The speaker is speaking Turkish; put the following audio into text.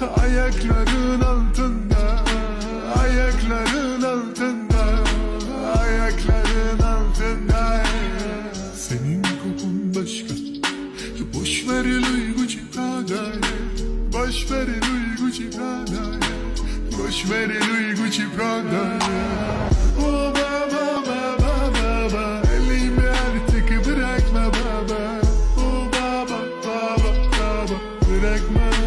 Ayakların altında Ayakların altında Ayakların altında. Senin kokun başka Boş ver Luigi Prada'ya Boş ver Luigi Prada'ya Boş ver Luigi Prada'ya Oh baba baba baba Elimi artık bırakma baba. Oh baba baba baba Bırakma.